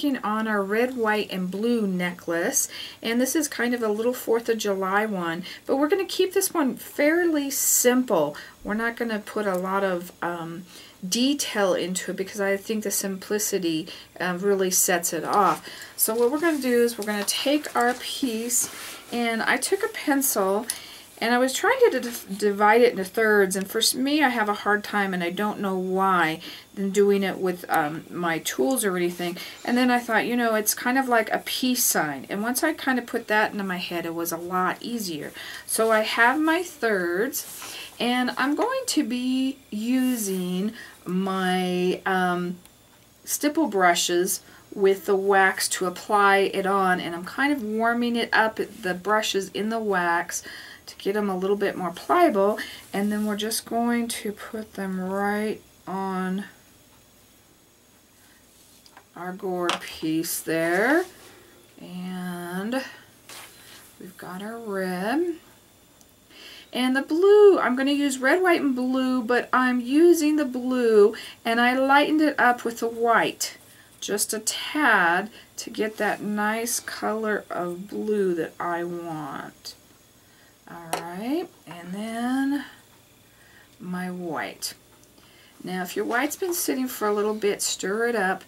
working on our red, white, and blue necklace. And this is kind of a little 4th of July one. But we're going to keep this one fairly simple. We're not going to put a lot of um, detail into it because I think the simplicity uh, really sets it off. So what we're going to do is we're going to take our piece and I took a pencil and I was trying to divide it into thirds, and for me, I have a hard time, and I don't know why, than doing it with um, my tools or anything. And then I thought, you know, it's kind of like a peace sign. And once I kind of put that into my head, it was a lot easier. So I have my thirds, and I'm going to be using my um, stipple brushes with the wax to apply it on, and I'm kind of warming it up, the brushes in the wax, to get them a little bit more pliable and then we're just going to put them right on our gourd piece there and we've got our red and the blue, I'm going to use red, white, and blue, but I'm using the blue and I lightened it up with the white just a tad to get that nice color of blue that I want. Alright, and then my white. Now if your white's been sitting for a little bit, stir it up.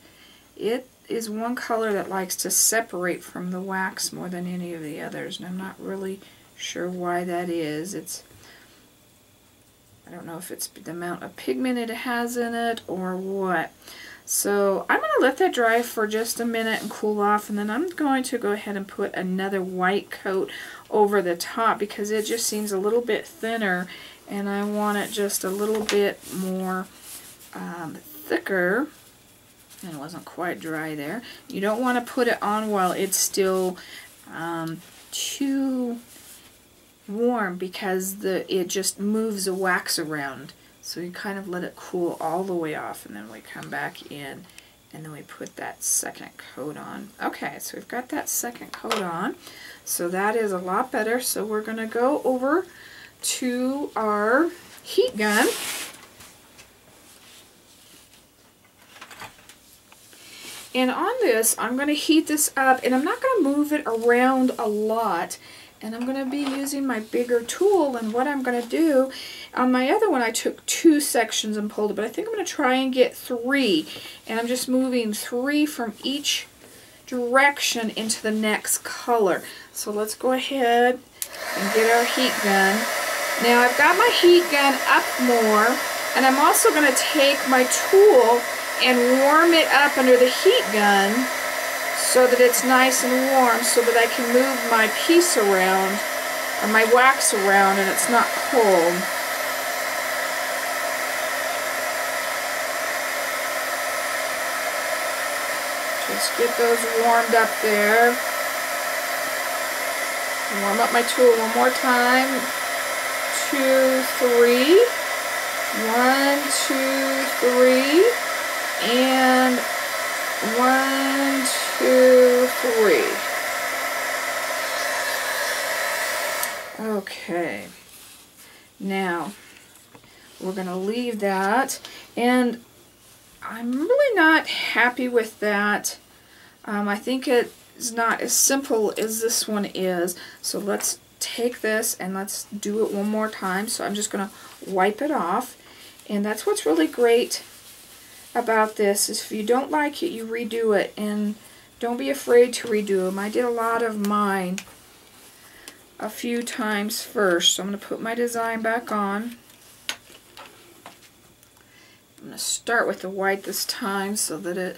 It is one color that likes to separate from the wax more than any of the others, and I'm not really sure why that is. It's I don't know if it's the amount of pigment it has in it or what. So I'm going to let that dry for just a minute and cool off and then I'm going to go ahead and put another white coat over the top because it just seems a little bit thinner and I want it just a little bit more um, thicker and it wasn't quite dry there. You don't want to put it on while it's still um, too warm because the it just moves the wax around. So you kind of let it cool all the way off and then we come back in and then we put that second coat on. Okay, so we've got that second coat on. So that is a lot better. So we're going to go over to our heat gun. And on this, I'm going to heat this up, and I'm not going to move it around a lot and I'm going to be using my bigger tool and what I'm going to do on my other one I took two sections and pulled it but I think I'm going to try and get three and I'm just moving three from each direction into the next color. So let's go ahead and get our heat gun. Now I've got my heat gun up more and I'm also going to take my tool and warm it up under the heat gun so that it's nice and warm so that I can move my piece around or my wax around and it's not cold. Just get those warmed up there. Warm up my tool one more time. Two, three. One, two, three. And one, two, three. Okay. Now, we're going to leave that. And I'm really not happy with that. Um, I think it is not as simple as this one is. So let's take this and let's do it one more time. So I'm just going to wipe it off. And that's what's really great about this is if you don't like it, you redo it. And don't be afraid to redo them. I did a lot of mine a few times first. So I'm going to put my design back on. I'm going to start with the white this time so that it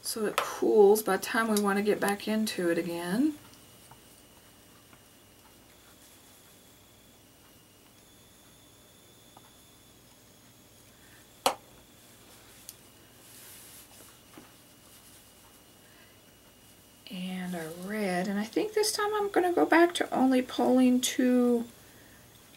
so it cools by the time we want to get back into it again. think this time I'm going to go back to only pulling two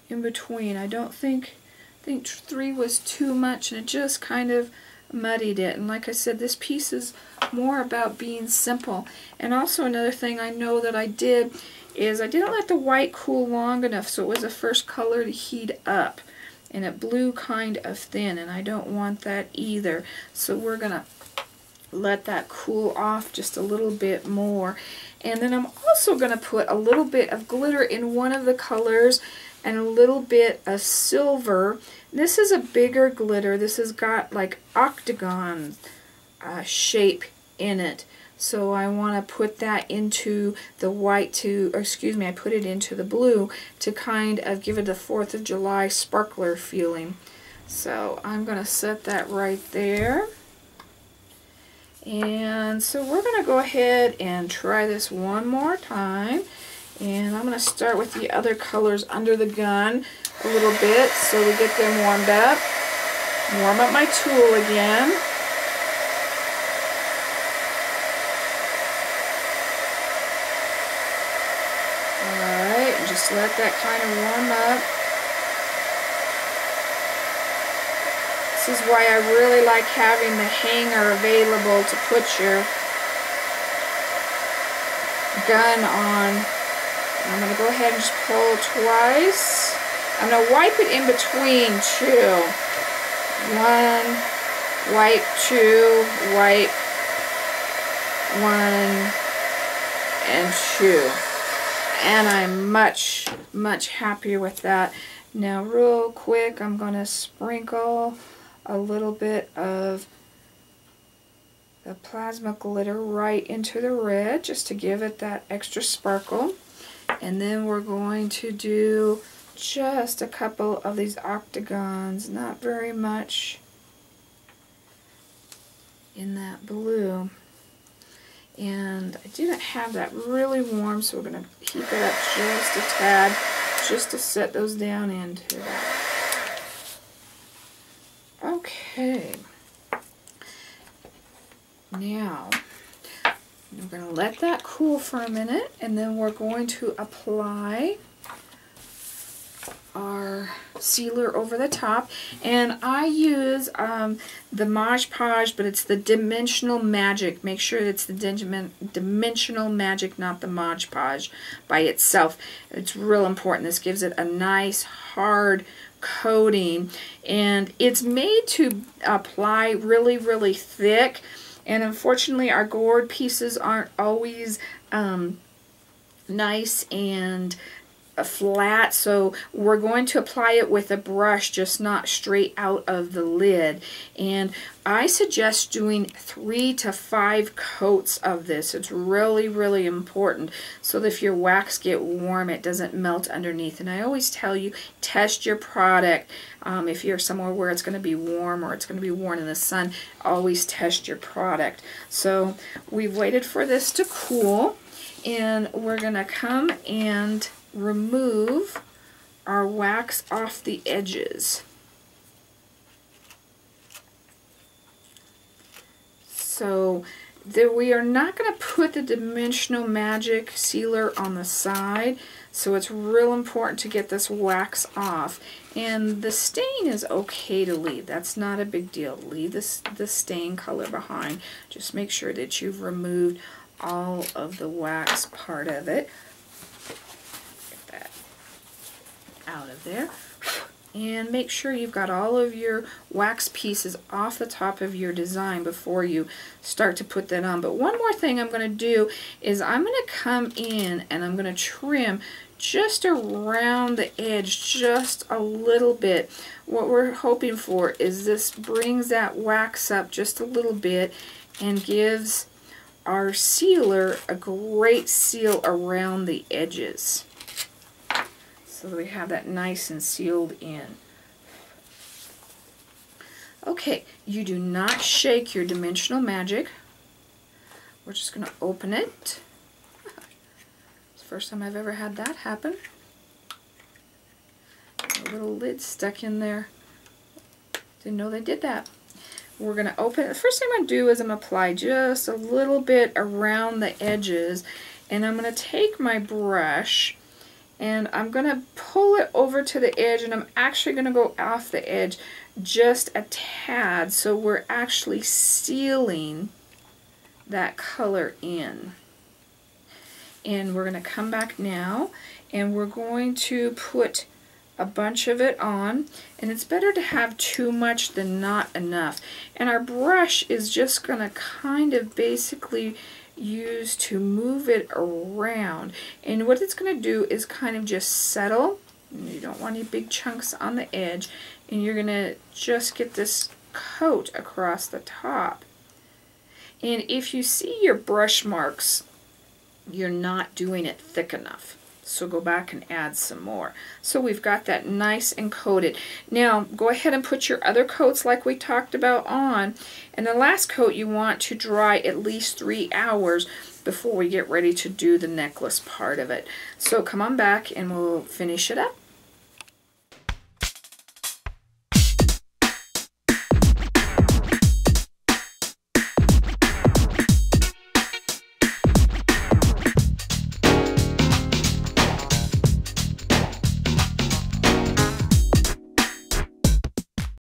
in between. I don't think I think three was too much and it just kind of muddied it. And like I said, this piece is more about being simple. And also another thing I know that I did is I didn't let the white cool long enough so it was the first color to heat up. And it blew kind of thin and I don't want that either. So we're going to let that cool off just a little bit more. And then I'm also going to put a little bit of glitter in one of the colors and a little bit of silver. This is a bigger glitter. This has got like octagon uh, shape in it. So I want to put that into the white to, excuse me, I put it into the blue to kind of give it the 4th of July sparkler feeling. So I'm going to set that right there. And so we're going to go ahead and try this one more time. And I'm going to start with the other colors under the gun a little bit so we get them warmed up. Warm up my tool again. Alright, just let that kind of warm up. This is why I really like having the hanger available to put your gun on I'm going to go ahead and just pull twice. I'm going to wipe it in between two. One, wipe, two, wipe, one, and two. And I'm much, much happier with that. Now real quick, I'm going to sprinkle a little bit of the plasma glitter right into the red just to give it that extra sparkle. And then we're going to do just a couple of these octagons, not very much in that blue. And I didn't have that really warm, so we're going to heat it up just a tad, just to set those down into that. Okay. Now, we're going to let that cool for a minute and then we're going to apply our sealer over the top. And I use um, the Mod Podge but it's the Dimensional Magic. Make sure it's the Dimensional Magic not the Mod Podge by itself. It's real important. This gives it a nice hard coating and it's made to apply really really thick and unfortunately, our gourd pieces aren't always um, nice and flat so we're going to apply it with a brush just not straight out of the lid. And I suggest doing three to five coats of this. It's really really important so that if your wax get warm it doesn't melt underneath. And I always tell you test your product. Um, if you're somewhere where it's going to be warm or it's going to be worn in the sun always test your product. So we've waited for this to cool and we're going to come and remove our wax off the edges. So there, we are not going to put the Dimensional Magic sealer on the side, so it's real important to get this wax off. And the stain is okay to leave. That's not a big deal. Leave this, the stain color behind. Just make sure that you've removed all of the wax part of it. Out of there. And make sure you've got all of your wax pieces off the top of your design before you start to put that on. But one more thing I'm going to do is I'm going to come in and I'm going to trim just around the edge just a little bit. What we're hoping for is this brings that wax up just a little bit and gives our sealer a great seal around the edges so that we have that nice and sealed in. Okay, you do not shake your Dimensional Magic. We're just going to open it. It's the first time I've ever had that happen. A little lid stuck in there. Didn't know they did that. We're going to open it. The first thing I'm going to do is I'm going to apply just a little bit around the edges. And I'm going to take my brush and I'm going to pull it over to the edge and I'm actually going to go off the edge just a tad so we're actually sealing that color in. And we're going to come back now and we're going to put a bunch of it on and it's better to have too much than not enough and our brush is just going to kind of basically use to move it around. And what it's going to do is kind of just settle. You don't want any big chunks on the edge. And you're going to just get this coat across the top. And if you see your brush marks you're not doing it thick enough so go back and add some more. So we've got that nice and coated. Now go ahead and put your other coats like we talked about on. And the last coat you want to dry at least three hours before we get ready to do the necklace part of it. So come on back and we'll finish it up.